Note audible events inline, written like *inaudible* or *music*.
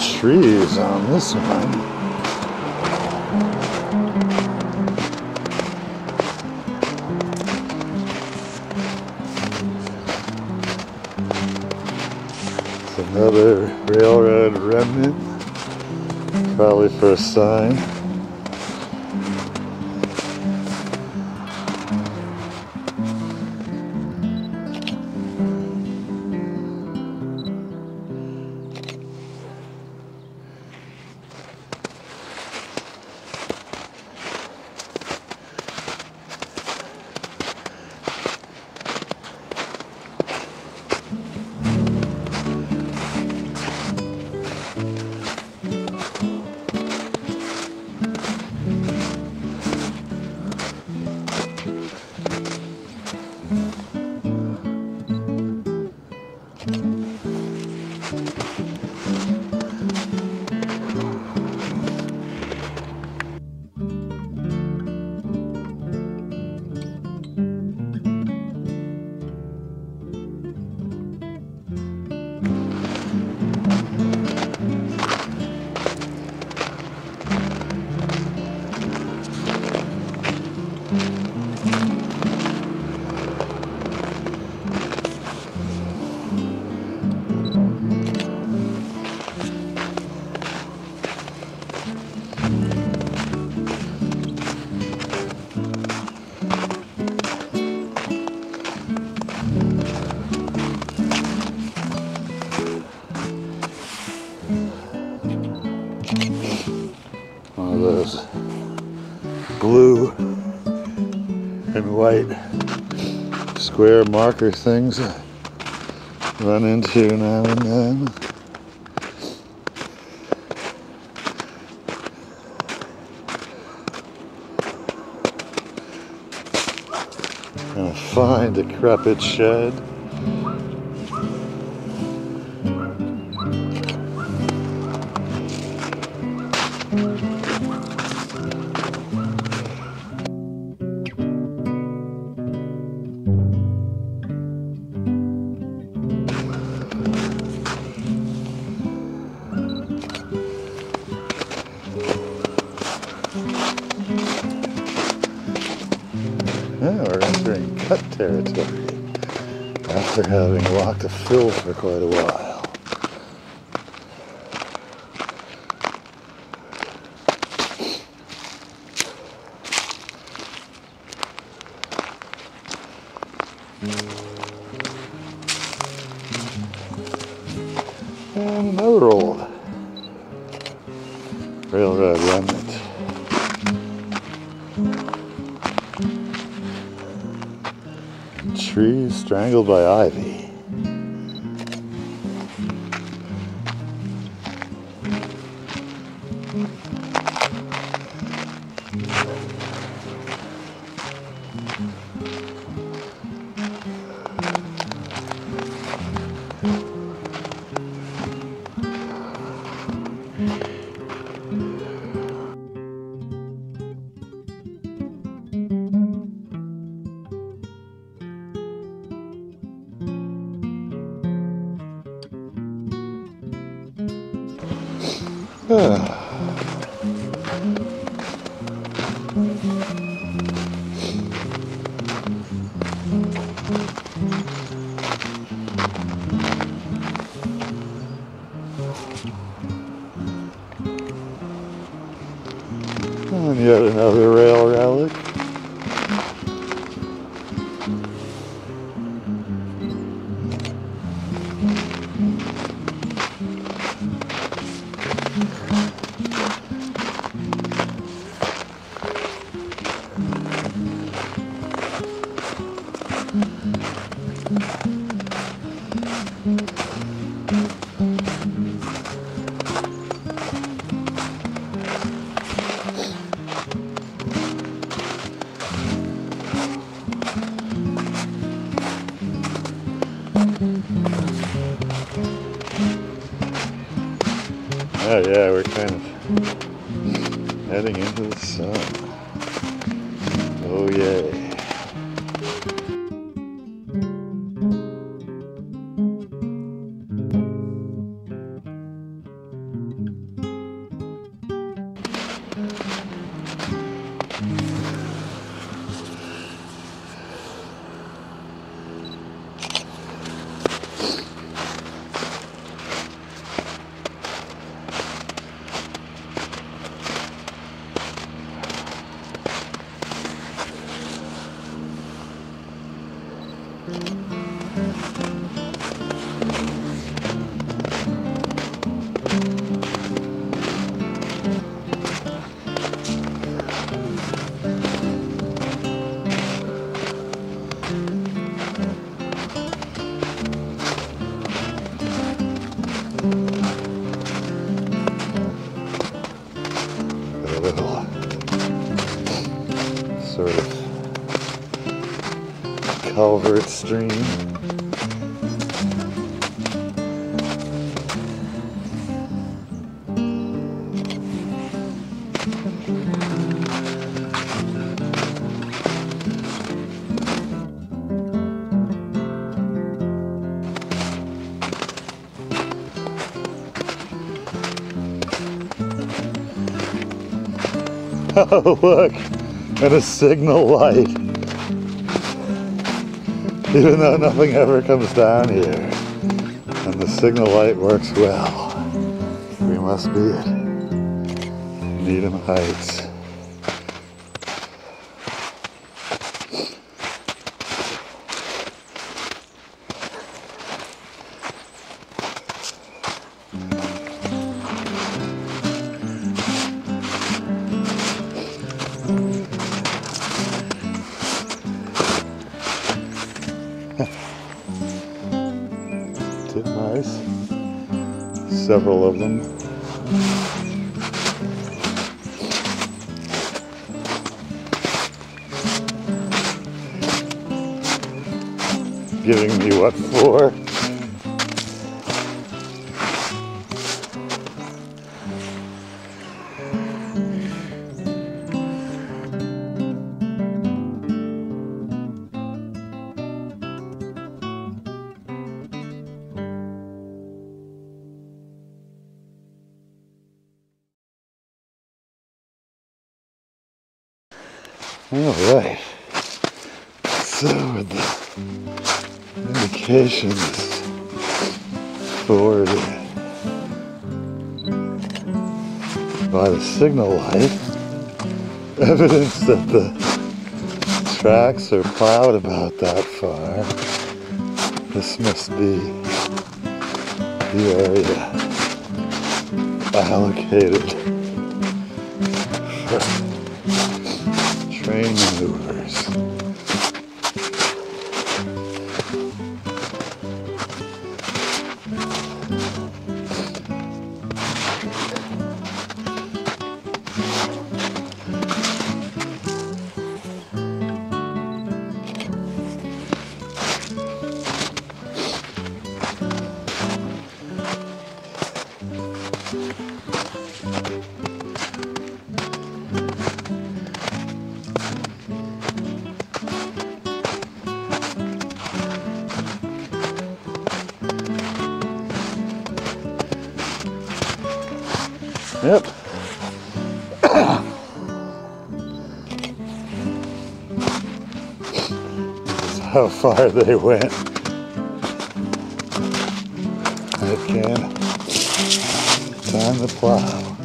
trees on this one. Another railroad remnant, probably for a sign. One white square marker things I run into now and then. And a fine decrepit shed. Cut territory after having walked a fill for quite a while. And another old railroad remnant. Trees strangled by ivy. *sighs* And yet another rail relic. Yeah, we're kind of heading into the sun. Oh yay. Its stream. *laughs* Oh, look, and a signal light. *laughs* Even though nothing ever comes down here, and the signal light works well, we must be at Needham Heights. Titmice, several of them. Giving me what for? All right. So the indications forwarded by the signal light, *laughs* evidence that the tracks are plowed about that far. This must be the area allocated for train Yep. how far they went. It can time to plow.